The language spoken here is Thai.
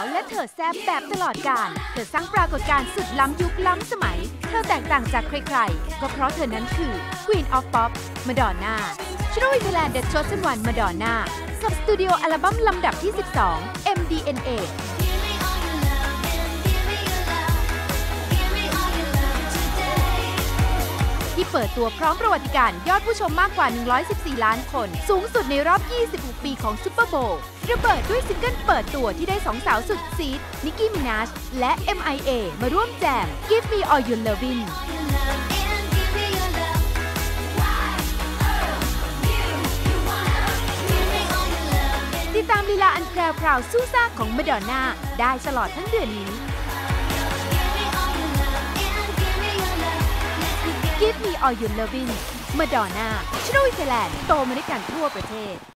าวและเธอแซบแบบตลอดการ เธอสร้างปรากฏการณ์สุดล้ำยุคล้ำสมัย เธอแตกต่างจากใครๆ ก็เพราะเธอนั้นคือ Queen of Pop Madonna ชโนวิทแลนด์ The Chosen One Madonna กับสตูดิโออัลบั้มลำดับที่ 12 MDNA เปิดตัวพร้อมประวัติการยอดผู้ชมมากกว่า 114 ล้านคน สูงสุดในรอบ 26 ปีของซูเปอร์โบวล์ระเบิดด้วยซิงเกิลเปิดตัวที่ได้สองสาวสุดซี้ดนิกกี้มินาจและ MIA มาร่วมแจม Give Me All Your Lovin' ติดตามลีลาอันแพรวพราวซู่ซ่าของมาดอนน่าได้ตลอดทั้งเดือนนี้ Give Me All Your Lovin' มาดอน่าช่วยไทแลนด์โตมาด้วยกันทั่วประเทศ